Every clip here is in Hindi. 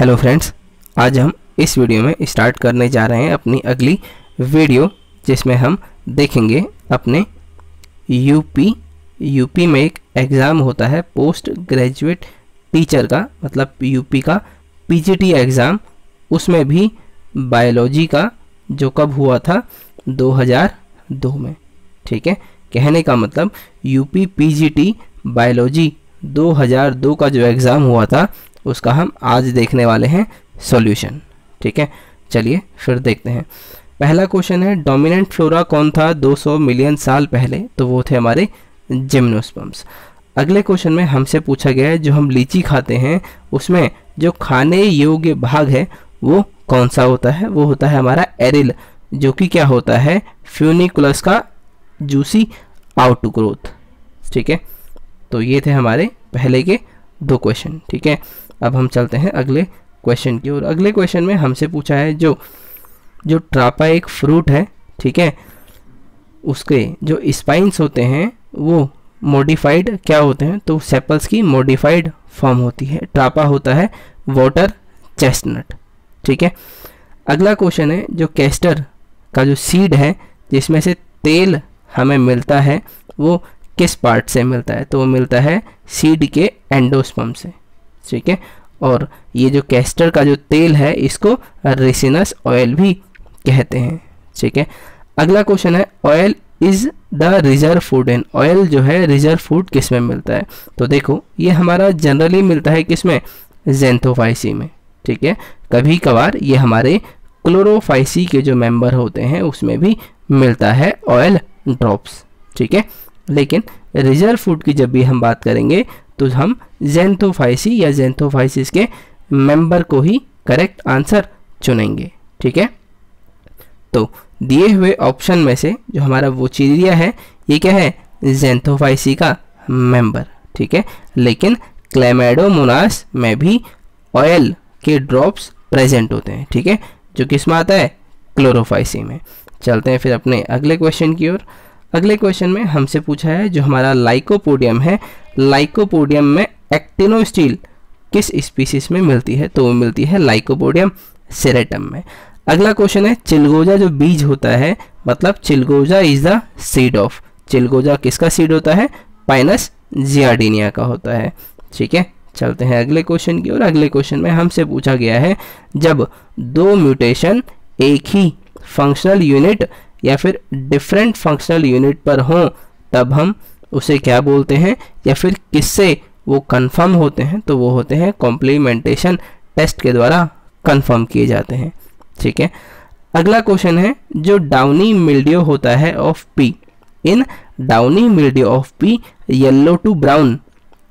हेलो फ्रेंड्स आज हम इस वीडियो में स्टार्ट करने जा रहे हैं अपनी अगली वीडियो जिसमें हम देखेंगे अपने यूपी यूपी में एक एग्ज़ाम होता है पोस्ट ग्रेजुएट टीचर का मतलब यूपी का पीजीटी एग्ज़ाम उसमें भी बायोलॉजी का, जो कब हुआ था 2002 में, ठीक है? कहने का मतलब यूपी पीजीटी बायोलॉजी 2002 का जो एग्ज़ाम हुआ था उसका हम आज देखने वाले हैं सॉल्यूशन ठीक है? चलिए फिर देखते हैं। पहला क्वेश्चन है डोमिनेंट फ्लोरा कौन था 200 मिलियन साल पहले? तो वो थे हमारे जिम्नोस्पम्स अगले क्वेश्चन में हमसे पूछा गया है, जो हम लीची खाते हैं, उसमें जो खाने योग्य भाग है, वो कौन सा होता है? वो होता है हमारा एरिल, जो कि क्या होता है? फ्यूनिकुलस का जूसी आउट ग्रोथ ठीक है? तो ये थे हमारे पहले के दो क्वेश्चन ठीक है? अब हम चलते हैं अगले क्वेश्चन की ओर। अगले क्वेश्चन में हमसे पूछा है जो जो ट्रापा एक फ्रूट है, ठीक है? उसके जो स्पाइंस होते हैं, वो मॉडिफाइड क्या होते हैं? तो सेपल्स की मॉडिफाइड फॉर्म होती है। ट्रापा होता है वाटर चेस्टनट ठीक है? अगला क्वेश्चन है जो कैस्टर का जो सीड है, जिसमें से तेल हमें मिलता है, वो किस पार्ट से मिलता है? तो वो मिलता है सीड के एंडोस्पम से। ठीक है? और ये जो कैस्टर का जो तेल है, इसको रेसिनस ऑयल भी कहते हैं, ठीक है? अगला क्वेश्चन है oil is the reserve food and oil जो है रिज़र्व फ़ूड किसमें मिलता है? तो देखो, ये हमारा जनरली मिलता है किसमें? जेंथोफाइसी में, ठीक है? कभी कभार ये हमारे क्लोरोफाइसी के जो मेंबर होते हैं, उसमें भी मिलता है ऑयल ड्रॉप्स ठीक है? लेकिन रिज़र्व फ़ूड की जब भी हम बात करेंगे तो हम जेंथोफाइसी या जेंथोफाइसिस के मेंबर को ही करेक्ट आंसर चुनेंगे, ठीक है? तो दिए हुए ऑप्शन में से जो हमारा वोचीरिया है, ये क्या है? जेंथोफाइसी का मेंबर ठीक है? लेकिन क्लेमेडोमोनास में भी ऑयल के ड्रॉप्स प्रेजेंट होते हैं, ठीक है? जो किसमें आता है? क्लोरोफाइसी में। चलते हैं फिर अपने अगले क्वेश्चन की ओर। अगले क्वेश्चन में हमसे पूछा है जो हमारा लाइकोपोडियम है। लाइकोपोडियम में एक्टिनोस्टील किस स्पीसीज में मिलती है? तो वो मिलती है लाइकोपोडियम सेरेटम में। अगला क्वेश्चन है चिलगोजा जो बीज होता है मतलब चिलगोजा इज़ द सीड ऑफ़ चिलगोजा किसका सीड होता है? पाइनस जियाडिनिया का होता है। ठीक है, चलते हैं अगले क्वेश्चन की और अगले क्वेश्चन में हमसे पूछा गया है, जब दो म्यूटेशन एक ही फंक्शनल यूनिट या फिर डिफरेंट फंक्शनल यूनिट पर हों, तब हम उसे क्या बोलते हैं? या फिर किससे वो कंफर्म होते हैं तो वो होते हैं कॉम्प्लीमेंटेशन टेस्ट के द्वारा कंफर्म किए जाते हैं। ठीक है? अगला क्वेश्चन है, जो डाउनी मिल्डियो होता है of pea in downy mildew of pea yellow to brown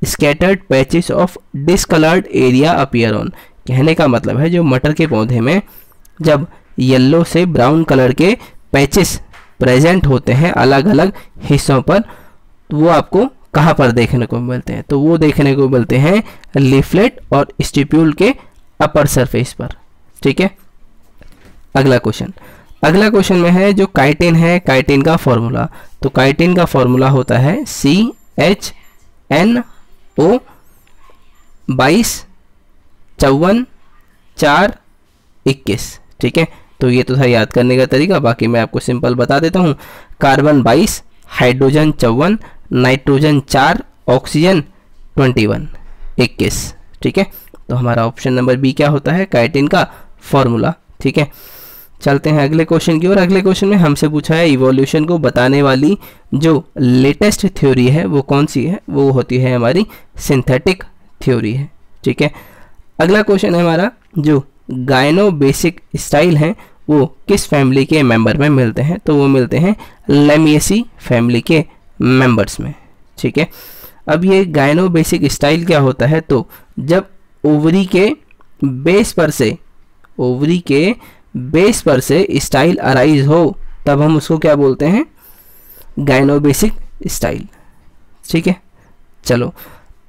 scattered patches of discoloured area appear on कहने का मतलब है जो मटर के पौधे में जब येलो से ब्राउन कलर के पैचेस प्रेजेंट होते हैं अलग अलग हिस्सों पर तो वो आपको कहाँ पर देखने को मिलते हैं? तो वो देखने को मिलते हैं लिफलेट और स्टिप्यूल के अपर सरफेस पर। ठीक है? अगला क्वेश्चन। अगला क्वेश्चन में है जो काइटिन है, काइटिन का फॉर्मूला। तो काइटिन का फॉर्मूला होता है सी एच एन ओ बाईस, चौवन, चार, इक्कीस। ठीक है? तो ये तो था याद करने का तरीका। बाकी मैं आपको सिंपल बता देता हूँ। कार्बन बाईस, हाइड्रोजन चौवन, नाइट्रोजन चार, ऑक्सीजन ट्वेंटी वन। इक्कीस ठीक है? तो हमारा ऑप्शन नंबर बी क्या होता है? काइटिन का फॉर्मूला, ठीक है? चलते हैं अगले क्वेश्चन की ओर। अगले क्वेश्चन में हमसे पूछा है इवोल्यूशन को बताने वाली जो लेटेस्ट थ्योरी है, वो कौन सी है? वो होती है हमारी सिंथेटिक थ्योरी है, ठीक है? अगला क्वेश्चन है हमारा जो गायनो बेसिक स्टाइल हैं, वो किस फैमिली के मेंबर में मिलते हैं? तो वो मिलते हैं लेमियसी फैमिली के मेंबर्स में, ठीक है? अब ये गायनो बेसिक स्टाइल क्या होता है? तो जब ओवरी के बेस पर से, ओवरी के बेस पर से स्टाइल अराइज हो, तब हम उसको क्या बोलते हैं? गायनोबेसिक स्टाइल, ठीक है? चलो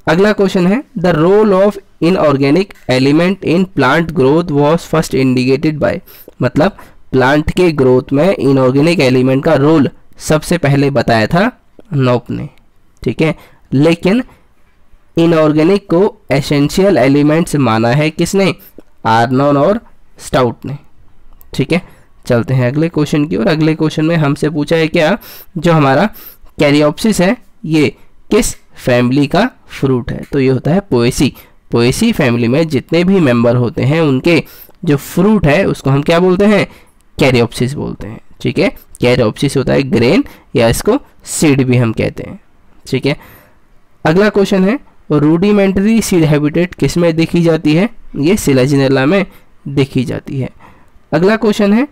अगला क्वेश्चन है the role of inorganic element in plant growth was first indicated by मतलब प्लांट के ग्रोथ में इनऑर्गेनिक एलिमेंट का रोल सबसे पहले बताया था नोप ने, ठीक है? लेकिन इनऑर्गेनिक को एसेंशियल एलिमेंट्स माना है किसने? आर्नोन और स्टाउट ने, ठीक है? चलते हैं अगले क्वेश्चन की और अगले क्वेश्चन में हमसे पूछा है क्या? जो हमारा कैरियोप्सिस है, ये किस फैमिली का फ्रूट है। तो ये होता है पोएसी। पोएसी फैमिली में जितने भी मेंबर होते हैं, उनके जो फ्रूट है, उसको हम क्या बोलते हैं? कैरियोप्सिस बोलते हैं। ठीक है? कैरियोप्सिस होता है ग्रेन या इसको सीड भी हम कहते हैं। ठीक है? अगला क्वेश्चन है रूडिमेंटरी सीड हैबिटेट किसमें देखी जाती है? ये सिलाजिनेला में देखी जाती है। अगला क्वेश्चन है,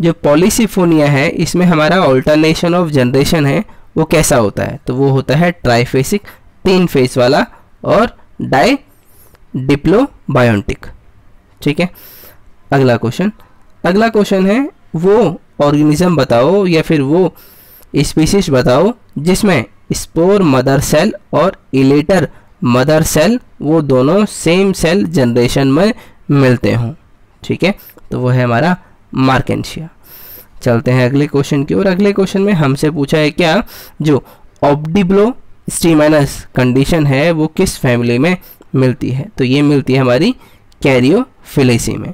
जो पॉलिसिफोनिया है, इसमें हमारा ऑल्टरनेशन ऑफ़ जनरेशन है। वो कैसा होता है? तो वो होता है ट्राइफेसिक तीन फेस वाला और डाई डिप्लोबायोटिक ठीक है? अगला क्वेश्चन अगला क्वेश्चन है, वो ऑर्गेनिज्म बताओ या फिर वो स्पीसीज बताओ जिसमें स्पोर मदर सेल और इलेटर मदर सेल वो दोनों सेम सेल जनरेशन में मिलते हों। ठीक है? तो वो है हमारा मार्केंशिया चलते हैं अगले क्वेश्चन की और अगले क्वेश्चन में हमसे पूछा है क्या, जो ऑब्डिब्लो स्टीमाइनस कंडीशन है, वो किस फैमिली में मिलती है? तो ये मिलती है हमारी कैरियोफिलेसी में।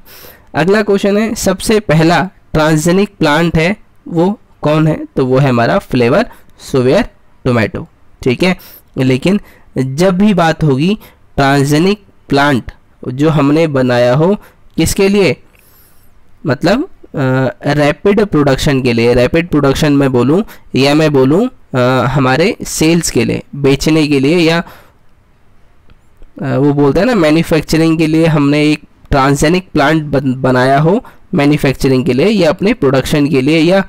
अगला क्वेश्चन है, सबसे पहला ट्रांसजेनिक प्लांट है, वो कौन है? तो वो है हमारा फ्लेवर सोवेयर टोमेटो ठीक है? लेकिन जब भी बात होगी ट्रांसजेनिक प्लांट जो हमने बनाया हो, किसके लिए? मतलब रैपिड प्रोडक्शन के लिए रैपिड प्रोडक्शन में बोलूँ या मैं बोलूँ हमारे सेल्स के लिए बेचने के लिए या आ, वो बोलते हैं ना मैन्युफैक्चरिंग के लिए हमने एक ट्रांसजेनिक प्लांट बन, बनाया हो मैन्युफैक्चरिंग के लिए या अपने प्रोडक्शन के लिए या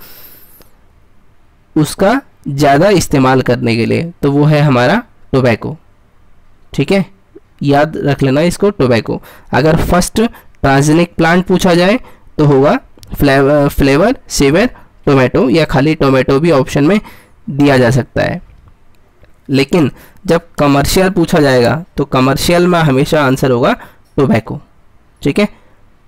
उसका ज़्यादा इस्तेमाल करने के लिए तो वो है हमारा टोबैको ठीक है? याद रख लेना इसको टोबैको अगर फ़र्स्ट ट्रांसजेनिक प्लांट पूछा जाए तो होगा फ्लेवर फ्लेवर, सेवर, टोमेटो, या खाली टोमेटो भी ऑप्शन में दिया जा सकता है। लेकिन जब कमर्शियल पूछा जाएगा तो कमर्शियल में हमेशा आंसर होगा टोबैको। ठीक है?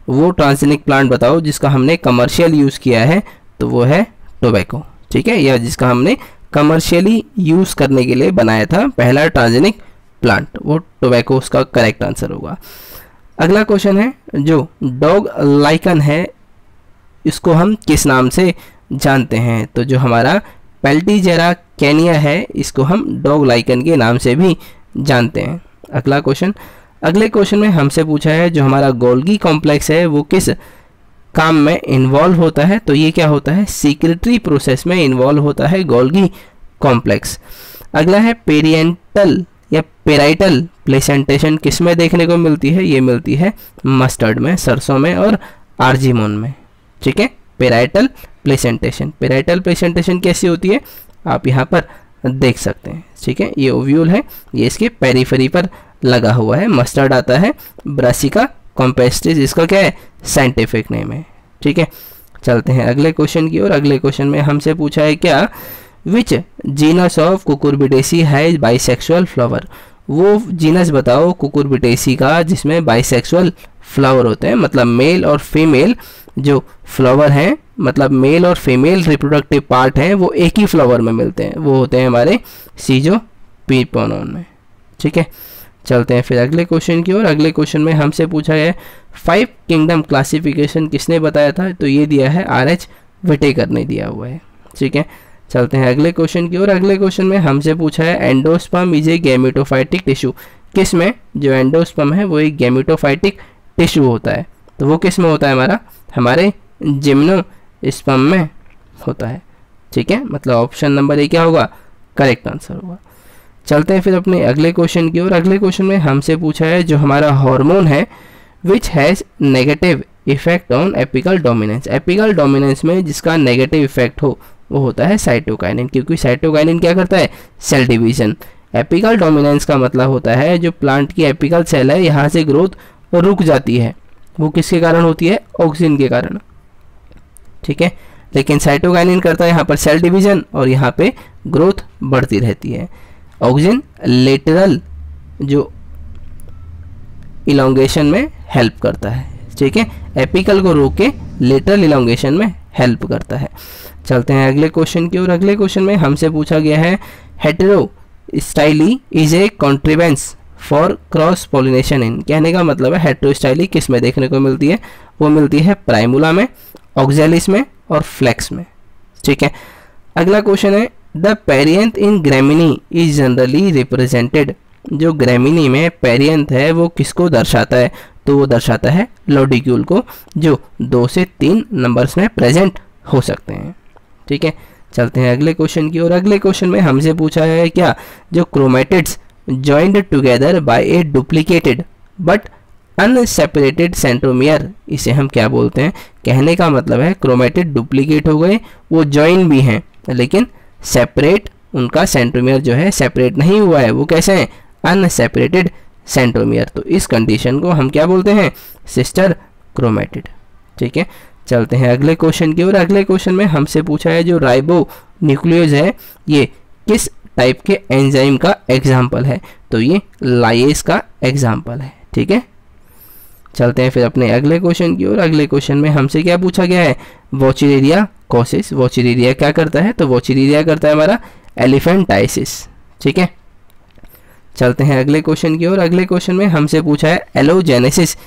वो ट्रांसजेनिक प्लांट बताओ जिसका हमने कमर्शियल यूज़ किया है तो वो है टोबैको। ठीक है? या जिसका हमने कमर्शियली यूज़ करने के लिए बनाया था, पहला ट्रांसजेनिक प्लांट, वो टोबैको, उसका करेक्ट आंसर होगा। अगला क्वेश्चन है, जो डॉग लाइकन है इसको हम किस नाम से जानते हैं? तो जो हमारा पेल्टीजेरा कैनिया है, इसको हम डॉग लाइकन के नाम से भी जानते हैं। अगला क्वेश्चन। अगले क्वेश्चन में हमसे पूछा है, जो हमारा गोल्गी कॉम्प्लेक्स है, वो किस काम में इन्वॉल्व होता है? तो ये क्या होता है? सीक्रेटरी प्रोसेस में इन्वॉल्व होता है गोल्गी कॉम्प्लेक्स। अगला है पेरियंटल या पेराइटल प्लेसेंटेशन किसमें देखने को मिलती है? ये मिलती है मस्टर्ड में, सरसों में और आर्जीमोन में। ठीक है? पेराइटल प्लेसेंटेशन पेराइटल प्लेसेंटेशन कैसी होती है? आप यहाँ पर देख सकते हैं, ठीक है? ये ओव्यूल है, ये इसके पेरीफेरी पर लगा हुआ है मस्टर्ड आता है ब्रासिका कॉम्पेस्टिस इसका क्या है? साइंटिफिक नेम है, ठीक है? चलते हैं अगले क्वेश्चन की और अगले क्वेश्चन में हमसे पूछा है क्या? विच जीनस ऑफ़ कुकुरबिटेसी है बाइसेक्सुअल फ्लावर वो जीनस बताओ कुकुरबिटेसी का, जिसमें बाइसेक्सुअल फ्लावर होते हैं मतलब मेल और फीमेल जो फ्लावर हैं मतलब मेल और फीमेल रिप्रोडक्टिव पार्ट हैं, वो एक ही फ्लावर में मिलते हैं। वो होते हैं हमारे सीजो पीपोनोन में। ठीक है? चलते हैं फिर अगले क्वेश्चन की ओर। अगले क्वेश्चन में हमसे पूछा है फाइव किंगडम क्लासिफिकेशन किसने बताया था? तो ये दिया है आर एच विटेकर ने दिया हुआ है। ठीक है? चलते हैं अगले क्वेश्चन की ओर। अगले क्वेश्चन में हमसे पूछा है endosperm is a gametophytic tissue किसमें? जो एंडोस्पम है, वो एक गैमिटोफाइटिक टिश्यू होता है। तो वो किसमें होता है हमारा? हमारे जिम्नो स्पम में होता है। ठीक है? मतलब ऑप्शन नंबर ए क्या होगा? करेक्ट आंसर होगा। चलते हैं फिर अपने अगले क्वेश्चन की ओर। अगले क्वेश्चन में हमसे पूछा है जो हमारा हार्मोन है which has negative effect on apical dominance apical dominance में जिसका नेगेटिव इफ़ेक्ट हो, वो होता है साइटोकाइनिन क्योंकि साइटोकाइनिन क्या करता है? सेल डिवीज़न एपिकल डोमिनेंस का मतलब होता है जो प्लांट की एपिकल सेल है, यहाँ से ग्रोथ रुक जाती है। वो किसके कारण होती है? ऑक्सीजन के कारण। ठीक है? लेकिन साइटोकाइनिन करता है यहाँ पर सेल डिवीज़न और यहाँ पे ग्रोथ बढ़ती रहती है। ऑक्सीजन लेटरल जो इलांगेशन में हेल्प करता है। ठीक है? एपिकल को रोक के लेटरल इलांगेशन में हेल्प करता है। चलते हैं अगले क्वेश्चन की और अगले क्वेश्चन में हमसे पूछा गया है heterostyly is a contrivance for cross pollination in कहने का मतलब है हेट्रोस्टाइली किसमें देखने को मिलती है? वो मिलती है प्राइमूला में ऑक्जेलिस में और फ्लैक्स में। ठीक है? अगला क्वेश्चन है the perianth in Gramineae is generally represented जो ग्रेमिनी में पेरियंथ है, वो किसको दर्शाता है? तो वो दर्शाता है लोडिक्यूल को, जो दो से तीन नंबर्स में प्रेजेंट हो सकते हैं। ठीक है? चलते हैं अगले क्वेश्चन की और अगले क्वेश्चन में हमसे पूछा है क्या? जो chromatids joined together by a duplicated but unseparated centromere इसे हम क्या बोलते हैं? कहने का मतलब है क्रोमेटेड डुप्लीकेट हो गए, वो ज्वाइन भी हैं, लेकिन सेपरेट उनका सेंट्रोमियर जो है सेपरेट नहीं हुआ है, वो कैसे हैं? अनसेपरेटेड सेंट्रोमियर तो इस कंडीशन को हम क्या बोलते हैं? सिस्टर क्रोमेटेड ठीक है? चलते हैं अगले क्वेश्चन की ओर। अगले क्वेश्चन में हमसे पूछा है जो राइबो न्यूक्लियोज है, ये किस टाइप के एंजाइम का एग्ज़ाम्पल है। तो ये लाइस का एग्ज़ाम्पल है, ठीक है? चलते हैं फिर अपने अगले क्वेश्चन की ओर। अगले क्वेश्चन में हमसे क्या पूछा गया है? वॉचिरेरिया कोसिस वॉचिरेरिया क्या करता है? तो वॉचिरेरिया करता है हमारा एलिफेंटाइसिस ठीक है? चलते हैं अगले क्वेश्चन की ओर। अगले क्वेश्चन में हमसे पूछा है allogenesis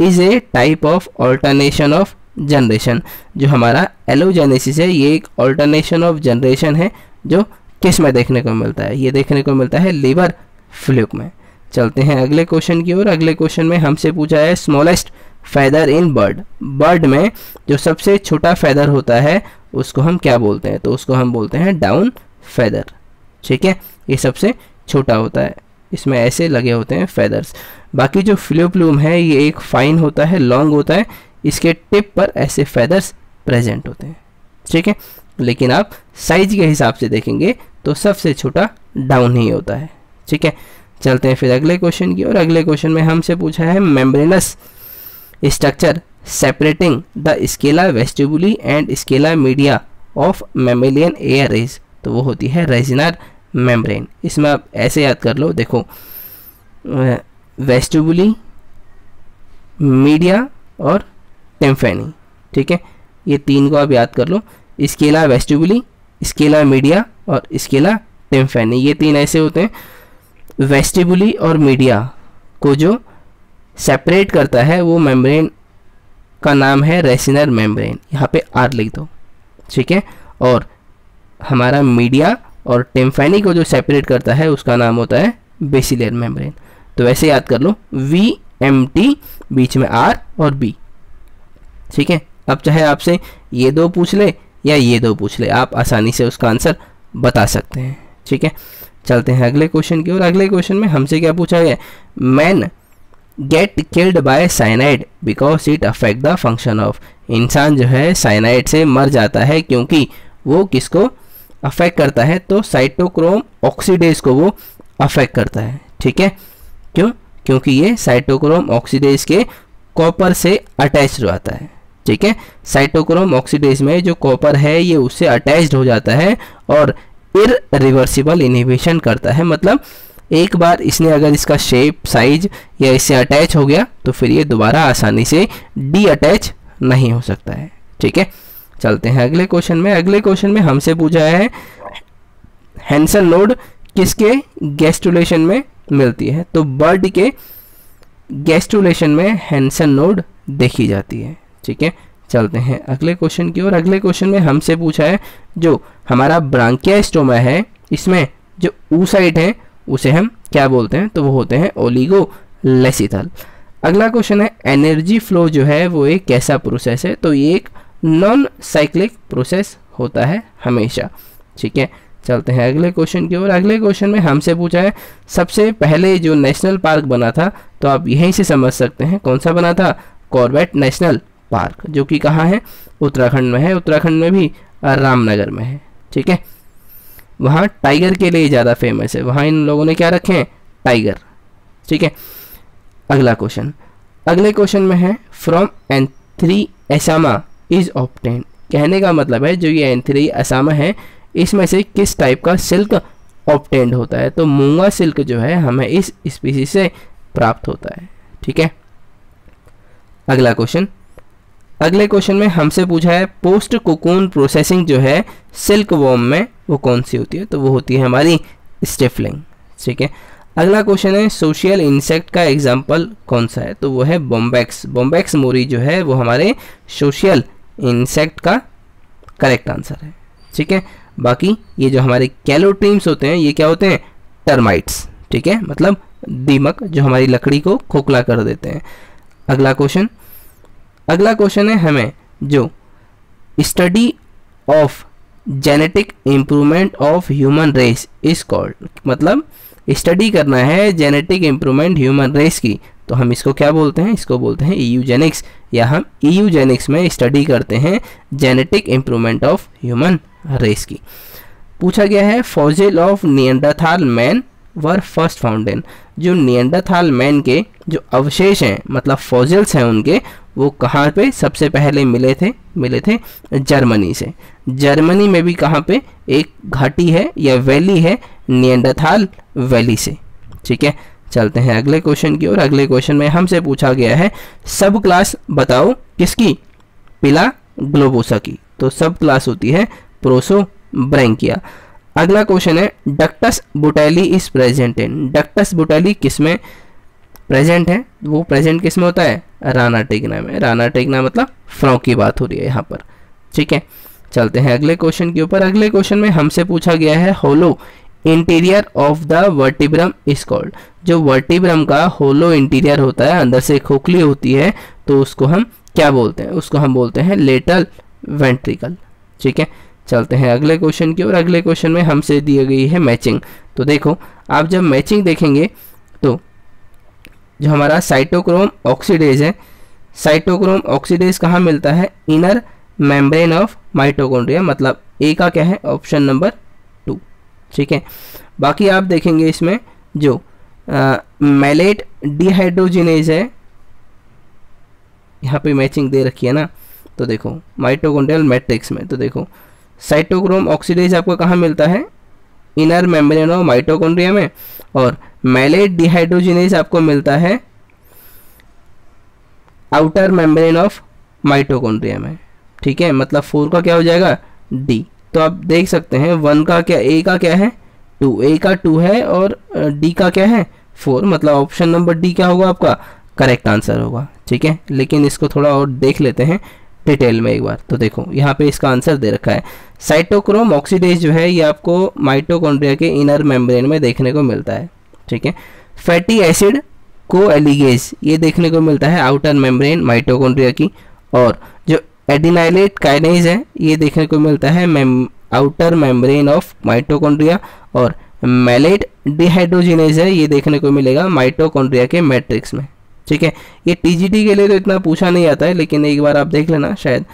is a type of alternation of generation जो हमारा एलोजेनेसिस है, ये एक ऑल्टरनेशन ऑफ़ जनरेशन है, जो किसमें देखने को मिलता है? ये देखने को मिलता है लीवर फ्लूक में। चलते हैं अगले क्वेश्चन की ओर। अगले क्वेश्चन में हमसे पूछा है smallest feather in bird. Bird में जो सबसे छोटा फैदर होता है, उसको हम क्या बोलते हैं? तो उसको हम बोलते हैं डाउन फैदर। ठीक है? ये सबसे छोटा होता है। इसमें ऐसे लगे होते हैं फैदर्स। बाकी जो फ्लोप्लूम है, ये एक फाइन होता है, लॉन्ग होता है। इसके टिप पर ऐसे फैदर्स प्रेजेंट होते हैं। ठीक है? लेकिन आप साइज़ के हिसाब से देखेंगे तो सबसे छोटा डाउन ही होता है। ठीक है? चलते हैं फिर अगले क्वेश्चन की और अगले क्वेश्चन में हमसे पूछा है membranous structure separating the scala vestibuli and scala media of mammalian ear raise तो वो होती है रेजिनार मेम्ब्रेन इसमें आप ऐसे याद कर लो, देखो। वेस्टिबुली मीडिया और टेम्फेनी ठीक है? ये तीन को आप याद कर लो। स्केला वेस्टिबुली स्केला मीडिया और स्केला टेम्फेनी ये तीन ऐसे होते हैं। वेस्टिबुली और मीडिया को जो सेपरेट करता है, वो मेम्ब्रेन का नाम है रेसिनर मेम्ब्रेन यहाँ पे आर लिख दो, ठीक है? और हमारा मीडिया और टेम्फेनी को जो सेपरेट करता है, उसका नाम होता है बेसिलियर मेम्ब्रेन तो वैसे याद कर लो वी एम टी बीच में आर और बी ठीक है? अब चाहे आपसे ये दो पूछ ले या ये दो पूछ ले। आप आसानी से उसका आंसर बता सकते हैं। ठीक है? चलते हैं अगले क्वेश्चन की और अगले क्वेश्चन में हमसे क्या पूछा गया? Man get killed by cyanide because it affect the function of इंसान जो है साइनाइड से मर जाता है क्योंकि वो किसको अफेक्ट करता है? तो साइटोक्रोम ऑक्सीडेज को वो अफेक्ट करता है। ठीक है? क्यों? क्योंकि ये साइटोक्रोम ऑक्सीडेज के कॉपर से अटैच रहता है। ठीक है? साइटोक्रोम ऑक्सीडेज में जो कॉपर है, ये उससे अटैच्ड हो जाता है और इरिवर्सिबल इनिबिशन करता है। मतलब एक बार इसने अगर इसका शेप साइज़ या इससे अटैच हो गया तो फिर ये दोबारा आसानी से डी अटैच नहीं हो सकता है। ठीक है? चलते हैं अगले क्वेश्चन में। अगले क्वेश्चन में हमसे पूछा है हैंसन नोड किसके गेस्टुलेशन में मिलती है? तो बर्ड के गेस्टुलेशन में हैंसन नोड देखी जाती है। ठीक है? चलते हैं अगले क्वेश्चन की और अगले क्वेश्चन में हमसे पूछा है, जो हमारा ब्रांकिया स्टोमा है, इसमें जो ऊ साइड है, उसे हम क्या बोलते हैं? तो वो होते हैं ओलिगो लेसिथल। अगला क्वेश्चन है एनर्जी फ्लो जो है, वो एक कैसा प्रोसेस है? तो ये एक नॉन साइक्लिक प्रोसेस होता है हमेशा। ठीक है? चलते हैं अगले क्वेश्चन की ओर। अगले क्वेश्चन में हमसे पूछा है, सबसे पहले जो नेशनल पार्क बना था तो आप यहीं से समझ सकते हैं, कौन सा बना था? Corbett national. पार्क, जो कि कहाँ है? उत्तराखंड में है। उत्तराखंड में भी रामनगर में है। ठीक है? वहाँ टाइगर के लिए ज़्यादा फ़ेमस है। वहाँ इन लोगों ने क्या रखे हैं? टाइगर। ठीक है? अगला क्वेश्चन अगले क्वेश्चन में है फ्रॉम एन थ्री एसामा इज़ ऑप्टेन कहने का मतलब है, जो ये एंथ्री असामा है, इसमें से किस टाइप का सिल्क ऑप्टेंड होता है? तो मूँगा सिल्क जो है, हमें इस स्पीसी से प्राप्त होता है। ठीक है? अगला क्वेश्चन अगले क्वेश्चन में हमसे पूछा है पोस्ट कोकून प्रोसेसिंग जो है सिल्क वॉर्म में वो कौन सी होती है? तो वो होती है हमारी स्टिफलिंग ठीक है? अगला क्वेश्चन है सोशियल इंसेक्ट का एग्ज़ाम्पल कौन सा है? तो वो है बॉम्बैक्स बॉम्बैक्स मोरी जो है, वो हमारे सोशियल इंसेक्ट का करेक्ट आंसर है, ठीक है? बाकी ये जो हमारे कैलोट्रीम्स होते हैं, ये क्या होते हैं? टर्माइट्स ठीक है? मतलब दीमक जो हमारी लकड़ी को खोखला कर देते हैं। अगला क्वेश्चन अगला क्वेश्चन है हमें जो study of genetic improvement of human race is called मतलब स्टडी करना है जेनेटिक इम्प्रूवमेंट ह्यूमन रेस की। तो हम इसको क्या बोलते हैं? इसको बोलते हैं ईयूजेनिक्स या हम ईयूजेनिक्स में स्टडी करते हैं genetic improvement of human race की। पूछा गया है fossil of Neanderthal man were first found in जो नियंडरथाल मैन के जो अवशेष हैं मतलब फॉजिल्स हैं उनके, वो कहाँ पे सबसे पहले मिले थे? मिले थे जर्मनी से। जर्मनी में भी कहाँ पे एक घाटी है या वैली है नियंडरथाल वैली से। ठीक है? चलते हैं अगले क्वेश्चन की ओर। अगले क्वेश्चन में हमसे पूछा गया है, सब क्लास बताओ किसकी? पिला ग्लोबोसा की। तो सब क्लास होती है प्रोसो ब्रैंकिया। अगला क्वेश्चन है ductus Botalli is present in ductus Botalli किसमें प्रेजेंट है? वो प्रेजेंट किसमें होता है? राना टेगना में। राना टेगना मतलब फ्रॉ की बात हो रही है यहाँ पर। ठीक है? चलते हैं अगले क्वेश्चन के ऊपर। अगले क्वेश्चन में हमसे पूछा गया है hollow interior of the vertebrum is called जो वर्टिब्रम का होलो इंटीरियर होता है, अंदर से खोखली होती है तो उसको हम क्या बोलते हैं? उसको हम बोलते हैं लेटल वेंट्रिकल ठीक है? चलते हैं अगले क्वेश्चन की और अगले क्वेश्चन में हमसे दी गई है मैचिंग तो देखो, आप जब मैचिंग देखेंगे तो जो हमारा साइटोक्रोम ऑक्सीडेज है साइटोक्रोम ऑक्सीडेज कहाँ मिलता है? इनर मेम्ब्रेन ऑफ़ माइटोकॉन्ड्रिया मतलब ए का क्या है? ऑप्शन नंबर टू ठीक है? बाकी आप देखेंगे इसमें जो मेलेट डिहाइड्रोजिनेज है, यहाँ पे मैचिंग दे रखी है ना? तो देखो माइटोकॉन्ड्रियल मैट्रिक्स में तो देखो साइटोक्रोम ऑक्सीडेज आपको कहाँ मिलता है? इनर मेम्ब्रेन ऑफ़ माइटोकॉन्ड्रिया में। और मेलेट डिहाइड्रोजिनेज आपको मिलता है आउटर मेम्ब्रेन ऑफ़ माइटोकॉन्ड्रिया में। ठीक है? मतलब फोर का क्या हो जाएगा? डी तो आप देख सकते हैं वन का क्या ए का क्या है? टू ए का टू है और डी का क्या है? फोर मतलब ऑप्शन नंबर डी क्या होगा आपका? करेक्ट आंसर होगा। ठीक है? लेकिन इसको थोड़ा और देख लेते हैं। डिटेल में एक बार तो देखो, यहाँ पे इसका आंसर दे रखा है। साइटोक्रोम ऑक्सीडेज जो है, ये आपको माइटोकॉन्ड्रिया के इनर मेम्ब्रेन में देखने को मिलता है, ठीक है? फैटी एसिड को एलिगेज ये देखने को मिलता है आउटर मेम्ब्रेन माइटोकॉन्ड्रिया की, और जो एडिनाइलेट काइनेज है, ये देखने को मिलता है मेम, आउटर मेम्ब्रेन ऑफ़ माइटोकॉन्ड्रिया, और मेलेट डिहाइड्रोजिनेज है, ये देखने को मिलेगा माइटोकॉन्ड्रिया के मैट्रिक्स में। ठीक है? ये टीजीटी के लिए तो इतना पूछा नहीं आता है, लेकिन एक बार आप देख लेना, शायद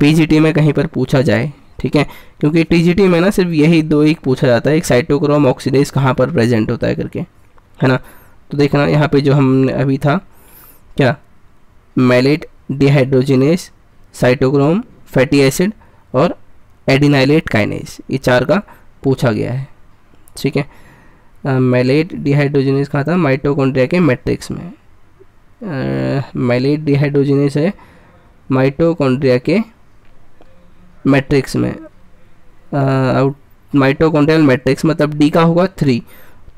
पीजीटी में कहीं पर पूछा जाए, ठीक है? क्योंकि टीजीटी में ना सिर्फ़ यही दो ही पूछा जाता है, एक साइटोक्रोम ऑक्सीडेज कहाँ पर प्रेजेंट होता है करके, है ना? तो देखना, यहाँ पे जो हमने अभी था, क्या? Malate dehydrogenase cytochrome fatty acid और एडिनाइलेट काइनेज ये चार का पूछा गया है, ठीक है? मेलेट डिहाइड्रोजिनेज कहाँ था? माइटोकॉन्ड्रिया के मैट्रिक्स में। मेलेट डिहाइड्रोजिनेज है माइटोकॉन्ड्रिया के मैट्रिक्स में। आउट माइटोकॉन्ड्रियल मैट्रिक्स मतलब डी का होगा थ्री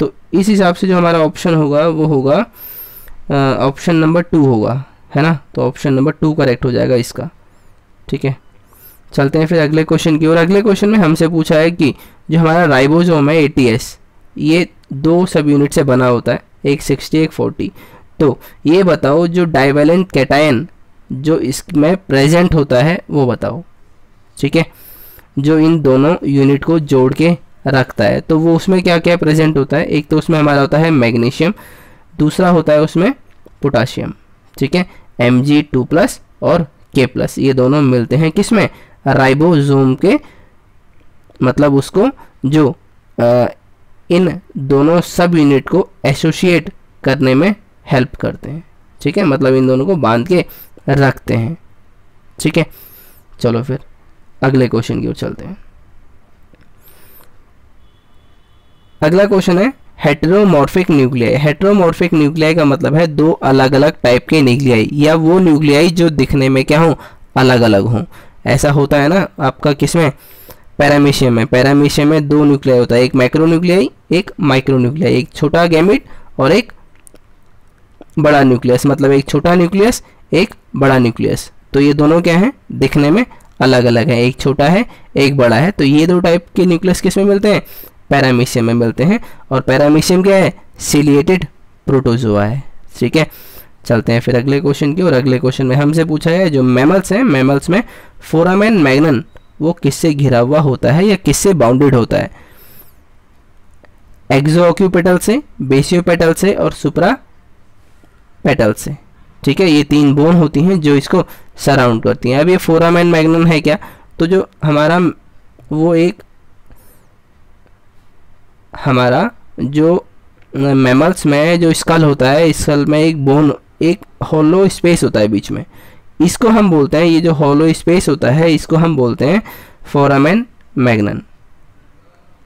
तो इस हिसाब से जो हमारा ऑप्शन होगा, वो होगा ऑप्शन नंबर टू होगा, है ना? तो ऑप्शन नंबर टू करेक्ट हो जाएगा इसका। ठीक है? चलते हैं फिर अगले क्वेश्चन की और अगले क्वेश्चन में हमसे पूछा है कि जो हमारा राइबोसोम है ए ये दो सब यूनिट से बना होता है, एक सिक्सटी एक फोर्टी तो ये बताओ जो डाइवेलेंट कैटायन जो इसमें प्रेजेंट होता है वो बताओ। ठीक है? जो इन दोनों यूनिट को जोड़ के रखता है तो वो उसमें क्या क्या प्रेजेंट होता है? एक तो उसमें हमारा होता है मैग्नीशियम दूसरा होता है उसमें पोटाशियम। ठीक है? एम जी टू प्लस और के प्लस ये दोनों मिलते हैं किसमें राइबोसोम के मतलब उसको जो आ, इन दोनों सब यूनिट को एसोसिएट करने में हेल्प करते हैं। ठीक है? मतलब इन दोनों को बाँध के रखते हैं। ठीक है? चलो फिर, अगले क्वेश्चन की ओर चलते हैं। अगला क्वेश्चन है हेट्रोमॉर्फिक न्यूक्लियाई हेट्रोमॉर्फिक न्यूक्लियाई का मतलब है दो अलग अलग टाइप के न्यूक्लियाई या वो न्यूक्लियाई जो दिखने में क्या हो? अलग अलग हों। ऐसा होता है ना, आपका किसमें पैरामीशियम में। पैरामीशियम में दो न्यूक्लियाई होता है, एक मैक्रो न्यूक्लियाई एक माइक्रो न्यूक्लियाई एक छोटा गैमिट और एक बड़ा न्यूक्लियस मतलब एक छोटा न्यूक्लियस एक बड़ा न्यूक्लियस तो ये दोनों क्या हैं? दिखने में अलग अलग है। एक छोटा है, एक बड़ा है। तो ये दो टाइप के न्यूक्लियस किसमें मिलते हैं? पैरामीशियम में मिलते हैं। और पैरामीशियम क्या है? सिलिएटेड प्रोटोजोआ है। ठीक है? चलते हैं फिर अगले क्वेश्चन की और अगले क्वेश्चन में हमसे पूछा है, जो मैमल्स हैं मैमल्स में फोरामैन मैग्नन वो किससे घिरा हुआ होता है या किससे बाउंडेड होता है? एक्जोक्यूपेटल से बेसियोपेटल से और सुपरा पेटल से। ठीक है, ये तीन बोन होती हैं जो इसको सराउंड करती हैं। अब ये फोरामेन मैग्नन है क्या? तो जो हमारा वो एक हमारा जो मेमल्स में जो स्कल होता है स्कल में एक बोन एक हॉलो स्पेस होता है बीच में। इसको हम बोलते हैं, ये जो हॉलो स्पेस होता है, इसको हम बोलते हैं फोरामेन मैग्नन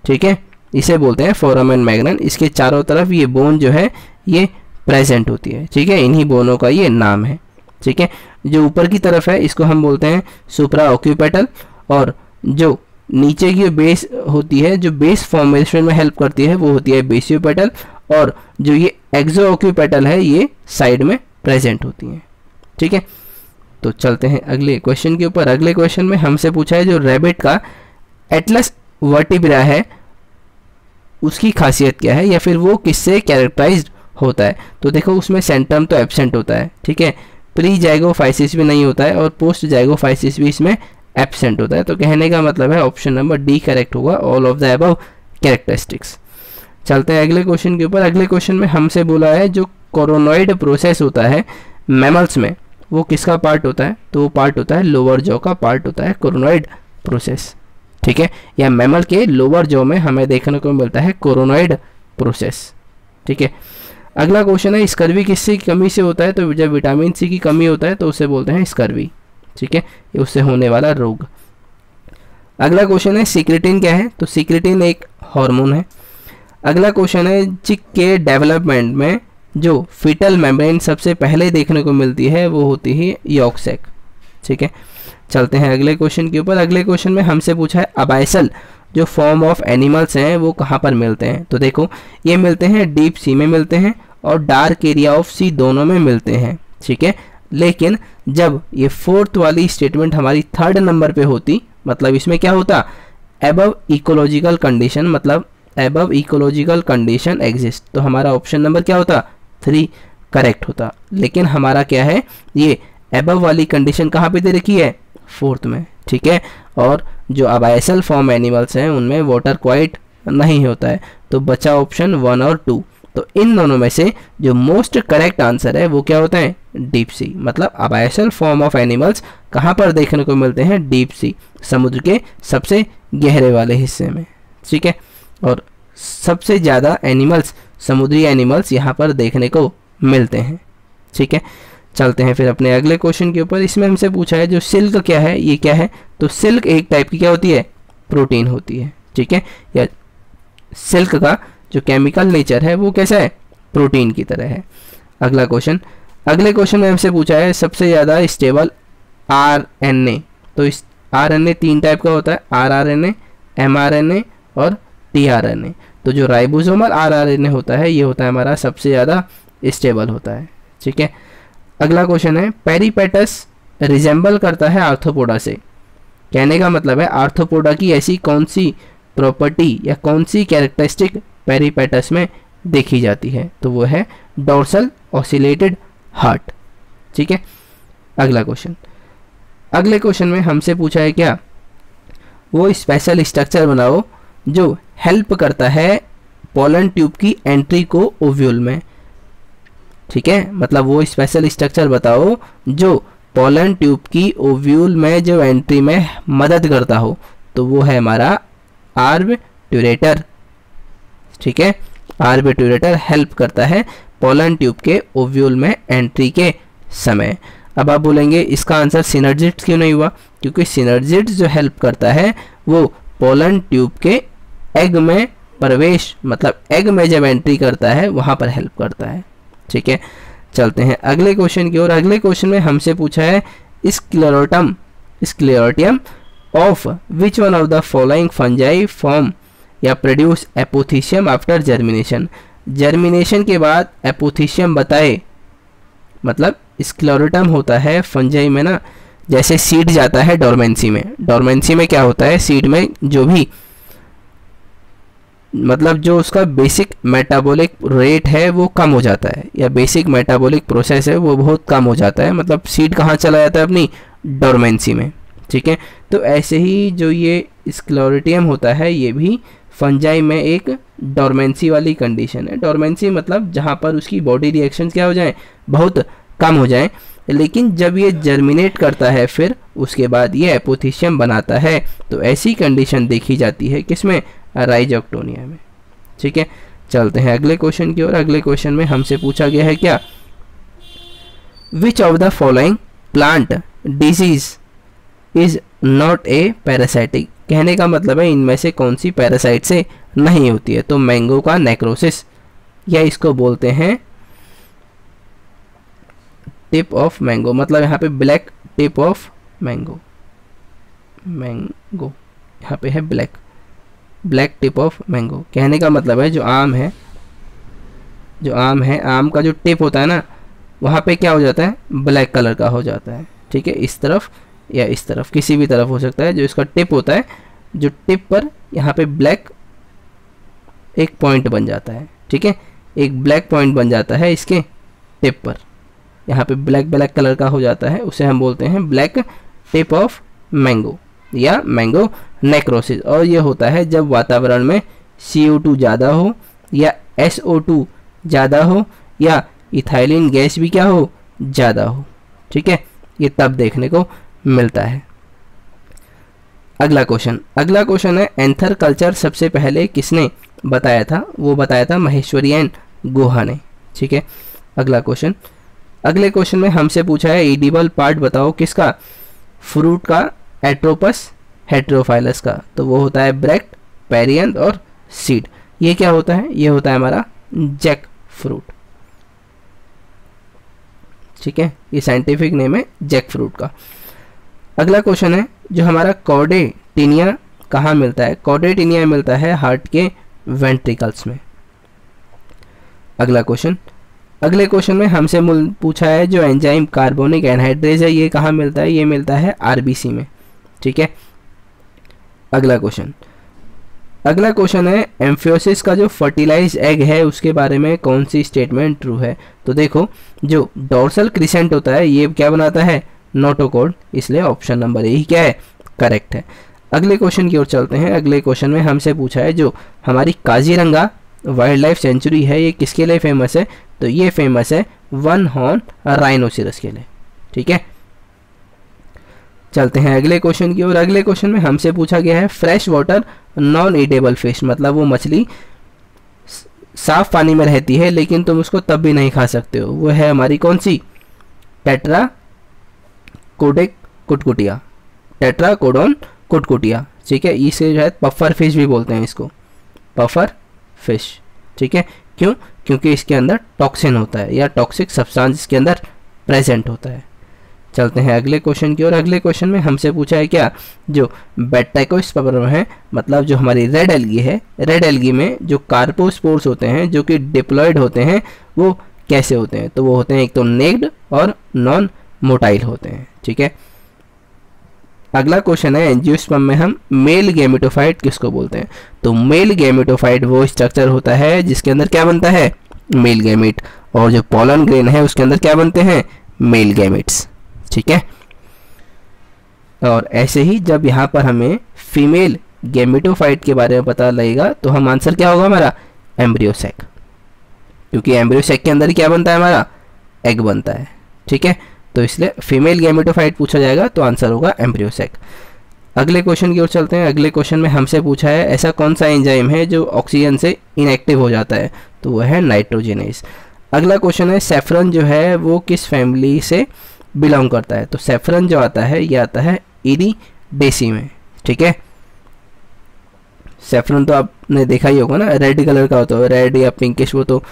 ठीक है? इसे बोलते हैं फोरामेन मैग्नन इसके चारों तरफ़ ये बोन जो है, ये प्रेजेंट होती है। ठीक है? इन्हीं बोनों का ये नाम है। ठीक है? जो ऊपर की तरफ़ है, इसको हम बोलते हैं सुपरा ऑक्यूपेटल और जो नीचे की बेस होती है, जो बेस फॉर्मेशन में हेल्प करती है, वो होती है बेसियोपेटल और जो ये एक्जो ऑक्यूपेटल है, ये साइड में प्रेजेंट होती हैं। ठीक है? तो चलते हैं अगले क्वेश्चन के ऊपर। अगले क्वेश्चन में हमसे पूछा है जो रैबिट का एटलस वर्टिब्रा है, उसकी खासियत क्या है या फिर वो किससे कैरेक्टराइज्ड होता है। तो देखो, उसमें सेंटम तो एबसेंट होता है, ठीक है? प्री जाइगोफाइसिस भी नहीं होता है और पोस्ट जाइगोफाइसिस भी इसमें एबसेंट होता है। तो कहने का मतलब है ऑप्शन नंबर डी करेक्ट होगा all of the above characteristics चलते हैं अगले क्वेश्चन के ऊपर। अगले क्वेश्चन में हमसे बोला है जो कोरोनोइड प्रोसेस होता है मैमल्स में, वो किसका पार्ट होता है? तो वो पार्ट होता है लोअर जॉ का पार्ट होता है कोरोनोइड प्रोसेस ठीक है? या मैमल के लोअर जॉ में हमें देखने को मिलता है कोरोनोइड प्रोसेस ठीक है? अगला क्वेश्चन है, स्कर्वी किससे कमी से होता है? तो जब विटामिन सी की कमी होता है तो उसे बोलते हैं स्कर्वी। ठीक है? उससे होने वाला रोग। अगला क्वेश्चन है सिक्रेटिन क्या है? तो सिक्रेटिन एक हार्मोन है। अगला क्वेश्चन है चिक के डेवलपमेंट में जो फिटल मेम्ब्रेन सबसे पहले देखने को मिलती है, वो होती है यॉक्सैक ठीक है? चलते हैं अगले क्वेश्चन के ऊपर। अगले क्वेश्चन में हमसे पूछा है अबाइसल जो फॉर्म ऑफ़ एनिमल्स हैं, वो कहाँ पर मिलते हैं? तो देखो, ये मिलते हैं डीप सी में मिलते हैं। और डार्क एरिया ऑफ़ सी दोनों में मिलते हैं, ठीक है? लेकिन जब ये फोर्थ वाली स्टेटमेंट हमारी थर्ड नंबर पे होती मतलब इसमें क्या होता? एबव इकोलॉजिकल कंडीशन मतलब एबव इकोलॉजिकल कंडीशन एग्जिस्ट तो हमारा ऑप्शन नंबर क्या होता? थ्री करेक्ट होता। लेकिन हमारा क्या है? ये एबव वाली कंडीशन कहाँ पे दे रखी है? फोर्थ में, ठीक है? और जो अबाइसल फॉर्म एनिमल्स हैं, उनमें वाटर क्वाइट नहीं होता है। तो बचा ऑप्शन वन और टू तो इन दोनों में से जो मोस्ट करेक्ट आंसर है, वो क्या होता है? डीप सी मतलब अबाइसल फॉर्म ऑफ़ एनिमल्स कहाँ पर देखने को मिलते हैं? डीप सी समुद्र के सबसे गहरे वाले हिस्से में. ठीक है? और सबसे ज़्यादा एनिमल्स समुद्री एनिमल्स यहाँ पर देखने को मिलते हैं. ठीक है? चलते हैं फिर अपने अगले क्वेश्चन के ऊपर. इसमें हमसे पूछा है, जो सिल्क क्या है? ये क्या है? तो सिल्क एक टाइप की क्या होती है? प्रोटीन होती है. ठीक है? या सिल्क का जो केमिकल नेचर है, वो कैसा है? प्रोटीन की तरह है। अगला क्वेश्चन अगले क्वेश्चन में हमसे पूछा है, सबसे ज़्यादा स्टेबल आर एन ए तो इस आर एन ए तीन टाइप का होता है R R N A M R N A और टी आर एन ए तो जो ribosomal R R N A होता है, ये होता है हमारा सबसे ज़्यादा स्टेबल होता है। ठीक है? अगला क्वेश्चन है पेरीपेटस रिजेंबल करता है आर्थोपोडा से। कहने का मतलब है आर्थोपोडा की ऐसी कौन सी प्रॉपर्टी या कौन सी कैरेक्टरिस्टिक पेरीपेटस में देखी जाती है। तो वो है डोर्सल ऑसिलेटेड हार्ट ठीक है? अगला क्वेश्चन अगले क्वेश्चन में हमसे पूछा है क्या? वो स्पेशल स्ट्रक्चर बनाओ जो हेल्प करता है पोलन ट्यूब की एंट्री को ओव्यूल में। ठीक है? मतलब वो स्पेशल स्ट्रक्चर बताओ जो पोलन ट्यूब की ओव्यूल में जो एंट्री में मदद करता हो। तो वो है हमारा आर्ब ट्यूरेटर ठीक है? आर्बिट्यूरेटर हेल्प करता है पोलन ट्यूब के ओव्यूल में एंट्री के समय। अब आप बोलेंगे, इसका आंसर सिनर्जिट्स क्यों नहीं हुआ? क्योंकि सिनर्जिट्स जो हेल्प करता है, वो पोलन ट्यूब के एग में प्रवेश मतलब एग में जब एंट्री करता है, वहाँ पर हेल्प करता है। ठीक है? चलते हैं अगले क्वेश्चन की ओर। अगले क्वेश्चन में हमसे पूछा है sclerotum sclerotium of which one of the following fungi form या produce apothecium after germination germination के बाद एपोथीशियम बताए मतलब स्क्लोरिटम होता है फंजाई में ना, जैसे सीड जाता है डोरमेंसी में। डोरमेंसी में क्या होता है? सीड में जो भी मतलब जो उसका बेसिक मेटाबॉलिक रेट है, वो कम हो जाता है। या बेसिक मेटाबॉलिक प्रोसेस है, वो बहुत कम हो जाता है। मतलब सीड कहाँ चला जाता है अपनी? डोरमेंसी में। ठीक है? तो ऐसे ही जो ये स्क्लोरिटियम होता है, ये भी फंजाई में एक डोरमेंसी वाली कंडीशन है। डोरमेंसी मतलब जहाँ पर उसकी बॉडी रिएक्शन क्या हो जाए? बहुत कम हो जाए। लेकिन जब ये जर्मिनेट करता है, फिर उसके बाद ये एपोथीशियम बनाता है। तो ऐसी कंडीशन देखी जाती है किसमें? राइजोक्टोनिया में। ठीक है? चलते हैं अगले क्वेश्चन की ओर। अगले क्वेश्चन में हमसे पूछा गया है क्या? Which of the following plant disease is not a parasitic कहने का मतलब है, इनमें से कौन सी पैरासाइट से नहीं होती है? तो मैंगो का नेक्रोसिस या इसको बोलते हैं टिप ऑफ़ मैंगो मतलब यहाँ पे black tip of mango mango यहाँ पे है black black tip of mango कहने का मतलब है, जो आम है, जो आम है, आम का जो टिप होता है ना, वहाँ पे क्या हो जाता है? ब्लैक कलर का हो जाता है। ठीक है, इस तरफ़ या इस तरफ़, किसी भी तरफ़ हो सकता है, जो इसका टिप होता है, जो टिप पर यहाँ पे ब्लैक एक पॉइंट बन जाता है, ठीक है? एक ब्लैक पॉइंट बन जाता है इसके टिप पर। यहाँ पे ब्लैक ब्लैक कलर का हो जाता है, उसे हम बोलते हैं ब्लैक टिप ऑफ़ मैंगो या मैंगो नेक्रोसिस। और ये होता है जब वातावरण में CO2 ज़्यादा हो या SO2 ज़्यादा हो या इथाइलिन गैस भी क्या हो, ज़्यादा हो, ठीक है? ये तब देखने को मिलता है। अगला क्वेश्चन अगला क्वेश्चन है, एंथर कल्चर सबसे पहले किसने बताया था? वो बताया था महेश्वरी एंड गुहा ने। ठीक है, अगला क्वेश्चन अगले क्वेश्चन में हमसे पूछा है ईडिबल पार्ट बताओ किसका? फ्रूट का एट्रोपस हेट्रोफाइलस का। तो वो होता है ब्रेक्ट पेरियंत और सीड ये क्या होता है? ये होता है हमारा जैक फ्रूट ठीक है, ये साइंटिफिक नेम है जैक फ्रूट का। अगला क्वेश्चन है, जो हमारा कॉडेटिनिया कहाँ मिलता है? कॉडेटिनिया मिलता है हार्ट के वेंट्रिकल्स में। अगला क्वेश्चन अगले क्वेश्चन में हमसे पूछा है जो एंजाइम कार्बोनिक एनहाइड्रेज है, ये कहाँ मिलता है? ये मिलता है आरबीसी में। ठीक है? अगला क्वेश्चन अगला क्वेश्चन है एम्फियोसिस का जो फर्टिलाइज एग है, उसके बारे में कौन सी स्टेटमेंट ट्रू है? तो देखो, जो डोर्सल क्रिसेंट होता है, ये क्या बनाता है? नोटोकोड इसलिए ऑप्शन नंबर यही क्या है? करेक्ट है। अगले क्वेश्चन की ओर चलते हैं। अगले क्वेश्चन में हमसे पूछा है जो हमारी काजीरंगा वाइल्ड लाइफ सेंचुरी है, ये किसके लिए फ़ेमस है? तो ये फ़ेमस है वन हॉर्न राइनोसिरस के लिए। ठीक है? चलते हैं अगले क्वेश्चन की ओर। अगले क्वेश्चन में हमसे पूछा गया है fresh water non eatable fish मतलब वो मछली साफ़ पानी में रहती है, लेकिन तुम उसको तब भी नहीं खा सकते हो। वो है हमारी कौन सी? Tetraodon cutcutia. Tetraodon cutcutia. ठीक है? इसे जो है पफर फ़िश भी बोलते हैं इसको। पफर फ़िश ठीक है? क्यों? क्योंकि इसके अंदर टॉक्सिन होता है या टॉक्सिक सब्सटेंस इसके अंदर प्रेजेंट होता है। चलते हैं अगले क्वेश्चन की और अगले क्वेश्चन में हमसे पूछा है क्या? जो बेटाइकोस्पर्म है मतलब जो हमारी रेड एलगी है रेड एलगी में जो कार्पोस्पोर्स होते हैं, जो कि डिप्लॉयड होते हैं, वो कैसे होते हैं? तो वो होते हैं एक तो नेक्ड और नॉन मोटाइल होते हैं, ठीक है? अगला क्वेश्चन है एंजियोस्पर्म में हम मेल गेमिटोफाइट किसको बोलते हैं? तो मेल गेमिटोफाइट वो स्ट्रक्चर होता है जिसके अंदर क्या बनता है? मेल गैमिट और जो पॉलन ग्रेन है, उसके अंदर क्या बनते हैं? मेल गैमिट्स ठीक है? और ऐसे ही जब यहाँ पर हमें फीमेल गेमिटोफाइट के बारे में पता लगेगा तो हम आंसर क्या होगा हमारा? एम्ब्रियोसेक क्योंकि एम्ब्रियोसेक के अंदर क्या बनता है हमारा? एग बनता है, ठीक है? तो इसलिए फीमेल गैमेटोफाइट पूछा जाएगा तो आंसर होगा एम्ब्रियोसेक अगले क्वेश्चन की ओर चलते हैं। अगले क्वेश्चन में हमसे पूछा है, ऐसा कौन सा एंजाइम है जो ऑक्सीजन से इनएक्टिव हो जाता है? तो वह है नाइट्रोजिनेस अगला क्वेश्चन है सेफ्रन जो है, वो किस फैमिली से बिलोंग करता है? तो सेफ्रन जो आता है, ये आता है इरी डेसी में ठीक है? सेफ्रन तो आपने देखा ही होगा ना रेड कलर का होता है। रेड या पिंकिश वो तो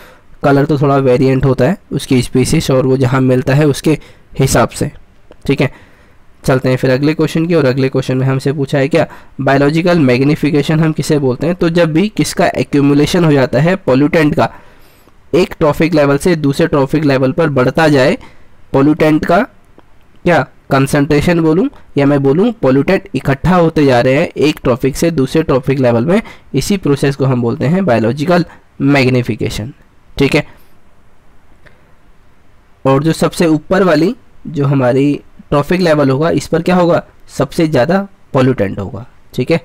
कलर तो थोड़ा वेरिएंट होता है उसकी स्पीसीस और वो जहाँ मिलता है उसके हिसाब से। ठीक है? चलते हैं फिर अगले क्वेश्चन की और अगले क्वेश्चन में हमसे पूछा है क्या बायोलॉजिकल मैग्निफिकेशन हम किसे बोलते हैं? तो जब भी किसका एक्यूमुलेशन हो जाता है पोल्यूटेंट का, एक ट्रॉफिक लेवल से दूसरे ट्रॉफिक लेवल पर बढ़ता जाए पोल्यूटेंट का, क्या कंसंट्रेशन बोलूँ या मैं बोलूँ पोल्यूटेंट इकट्ठा होते जा रहे हैं एक ट्रॉफिक से दूसरे ट्रॉफिक लेवल में, इसी प्रोसेस को हम बोलते हैं बायोलॉजिकल मैग्निफिकेशन ठीक है? और जो सबसे ऊपर वाली जो हमारी ट्रॉफिक लेवल होगा, इस पर क्या होगा? सबसे ज़्यादा पॉल्यूटेंट होगा, ठीक है?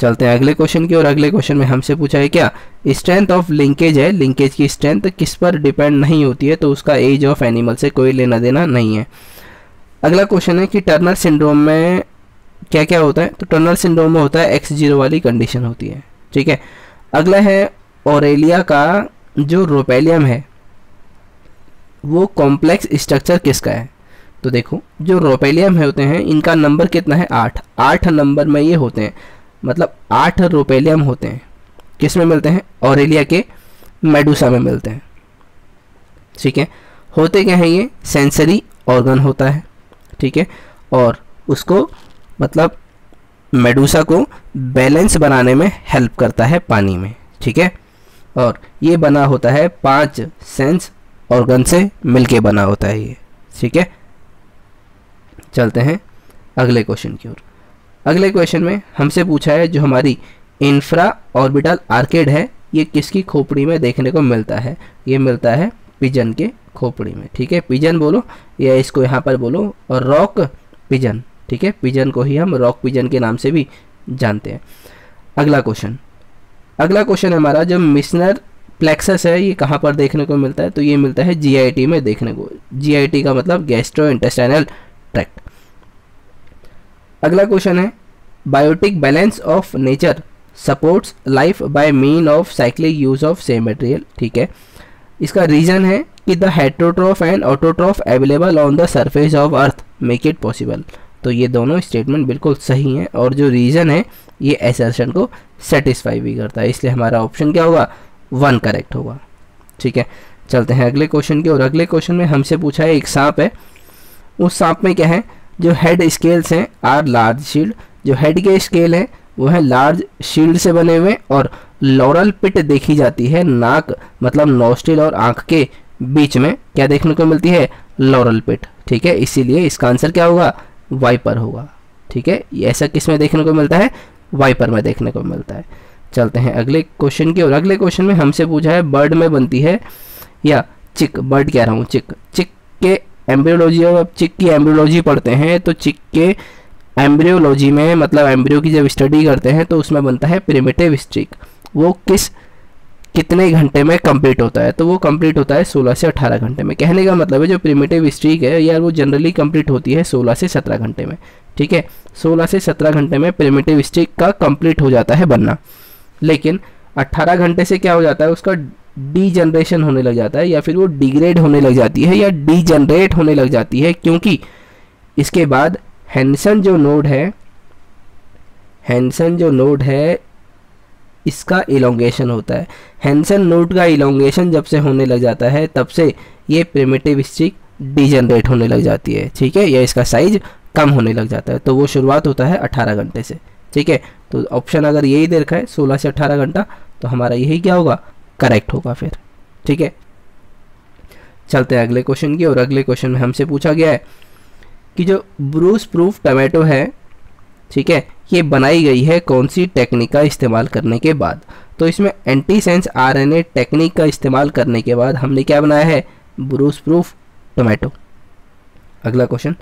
चलते हैं अगले क्वेश्चन की और अगले क्वेश्चन में हमसे पूछा है क्या? स्ट्रेंथ ऑफ़ लिंकेज है। लिंकेज की स्ट्रेंथ किस पर डिपेंड नहीं होती है तो उसका एज ऑफ़ एनिमल से कोई लेना देना नहीं है। अगला क्वेश्चन है कि टर्नर सिंड्रोम में क्या क्या होता है? तो टर्नर सिंड्रोम में होता है एक्स ज़ीरो वाली कंडीशन होती है, ठीक है? अगला है ओरेलिया का जो रोपेलियम है वो कॉम्प्लेक्स स्ट्रक्चर किसका है? तो देखो, जो रोपेलियम है होते हैं, इनका नंबर कितना है? आठ। आठ नंबर में ये होते हैं मतलब आठ रोपेलियम होते हैं। किसमें मिलते हैं? ऑरेलिया के मेडूसा में मिलते हैं। ठीक है? होते क्या हैं ये? सेंसरी ऑर्गन होता है। ठीक है? और उसको मतलब मेडूसा को बैलेंस बनाने में हेल्प करता है पानी में। ठीक है? और ये बना होता है पाँच सेंस ऑर्गन से मिलके बना होता है ये। ठीक है? चलते हैं अगले क्वेश्चन की ओर। अगले क्वेश्चन में हमसे पूछा है जो हमारी इंफ्रा ऑर्बिटल आर्केड है, ये किसकी खोपड़ी में देखने को मिलता है? ये मिलता है पिजन के खोपड़ी में। ठीक है? पिजन बोलो या इसको यहाँ पर बोलो और रॉक पिजन ठीक है? पिजन को ही हम रॉक पिजन के नाम से भी जानते हैं। अगला क्वेश्चन अगला क्वेश्चन है हमारा जो मिशनर प्लेक्सस है, ये कहाँ पर देखने को मिलता है? तो ये मिलता है जीआईटी में देखने को। जीआईटी का मतलब गैस्ट्रो इंटेस्टाइनल ट्रैक्ट अगला क्वेश्चन है biotic balance of nature supports life by mean of cyclic use of same material ठीक है। इसका रीज़न है कि the heterotroph and autotroph available on the surface of earth make it possible तो ये दोनों स्टेटमेंट बिल्कुल सही हैं और जो रीज़न है, ये एसर्शन को सेटिस्फाई भी करता है। इसलिए हमारा ऑप्शन क्या होगा? वन करेक्ट होगा। ठीक है? चलते हैं अगले क्वेश्चन के और अगले क्वेश्चन में हमसे पूछा है, एक सांप है। उस सांप में क्या है? जो हेड स्केल्स हैं आर लार्ज शील्ड जो हेड के स्केल हैं, वो है लार्ज शील्ड से बने हुए और लॉरल पिट देखी जाती है नाक मतलब नोस्टिल और आँख के बीच में। क्या देखने को मिलती है? लॉरल पिट ठीक है? इसीलिए इसका आंसर क्या होगा? वाइपर होगा। ठीक है? ऐसा किसमें देखने को मिलता है? वाइपर में देखने को मिलता है। चलते हैं। अगले क्वेश्चन की और अगले क्वेश्चन में हमसे पूछा है बर्ड में बनती है या चिक बर्ड कह रहा हूँ चिक चिक के एम्ब्रियोलॉजी और अब चिक की एम्ब्रियोलॉजी पढ़ते हैं तो चिक के एम्ब्रियोलॉजी में मतलब एम्ब्रियो की जब स्टडी करते हैं तो उसमें बनता है प्रिमिटिव स्ट्रिक वो किस, कितने घंटे में कंप्लीट होता है? तो वो कंप्लीट होता है 16 से 18 घंटे में। कहने का मतलब है, जो प्रिमेटिव स्ट्रीक है, यार वो जनरली कंप्लीट होती है 16 से 17 घंटे में। ठीक है? 16 से 17 घंटे में प्रिमेटिव स्ट्रीक का कंप्लीट हो जाता है बनना। लेकिन 18 घंटे से क्या हो जाता है, उसका डी होने लग जाता है या फिर वो डिग्रेड होने लग जाती है या डी होने लग जाती है, क्योंकि इसके बाद हैंसन जो नोड है हैंसन जो नोड है, इसका इलोंगेशन होता है। हैंसन नोड का इलोंगेशन जब से होने लग जाता है, तब से ये प्रिमिटिव स्टिक डीजनरेट होने लग जाती है, ठीक है? या इसका साइज़ कम होने लग जाता है। तो वो शुरुआत होता है 18 घंटे से। ठीक है? तो ऑप्शन अगर यही दे रखा है 16 से 18 घंटा तो हमारा यही क्या होगा? करेक्ट होगा फिर। ठीक है? चलते हैं अगले क्वेश्चन की और अगले क्वेश्चन में हमसे पूछा गया है कि जो ब्रूस प्रूफ टमाटो है, ठीक है, ये बनाई गई है कौन सी टेक्निक का इस्तेमाल करने के बाद? तो इसमें एंटी सेंस आरएनए टेक्निक का इस्तेमाल करने के बाद हमने क्या बनाया है? ब्रूस प्रूफ टोमेटो अगला क्वेश्चन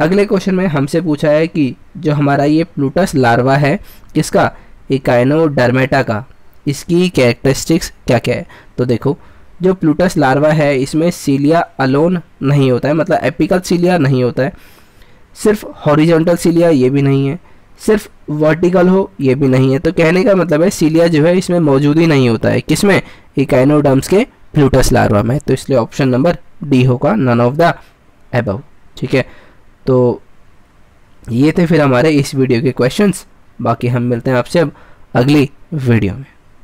अगले क्वेश्चन में हमसे पूछा है कि जो हमारा ये प्लूटस लार्वा है, किसका? इकाइनोडर्मेटा का। इसकी कैरेक्टरिस्टिक्स क्या क्या है? तो देखो, जो प्लूटस लार्वा है, इसमें सीलिया अलोन नहीं होता है मतलब एपिकल सीलिया नहीं होता है। सिर्फ़ हॉरिजॉन्टल सीलिया ये भी नहीं है। सिर्फ़ वर्टिकल हो, ये भी नहीं है। तो कहने का मतलब है सीलिया जो है, इसमें मौजूद ही नहीं होता है। किसमें? इकाइनोडम्स के प्लूटस लार्वा में। तो इसलिए ऑप्शन नंबर डी होगा नन ऑफ़ द एबव ठीक है? तो ये थे फिर हमारे इस वीडियो के क्वेश्चंस बाकी हम मिलते हैं आपसे अब अगली वीडियो में।